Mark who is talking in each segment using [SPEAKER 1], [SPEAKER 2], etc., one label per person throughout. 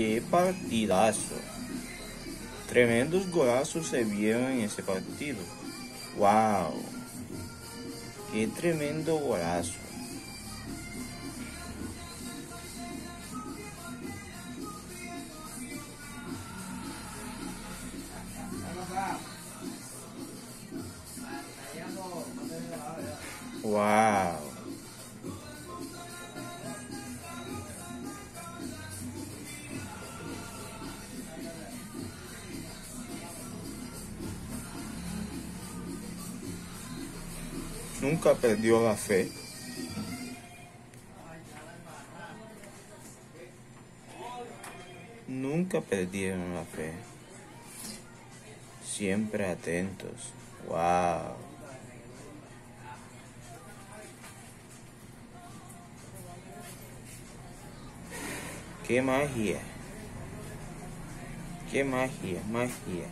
[SPEAKER 1] Qué partidazo. Tremendos golazos se vieron en ese partido. ¡Wow! ¡Qué tremendo golazo! ¡Wow! Nunca perdió la fe. Nunca perdieron la fe. Siempre atentos. ¡Wow! ¡Qué magia! ¡Qué magia! Magia.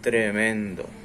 [SPEAKER 1] Tremendo.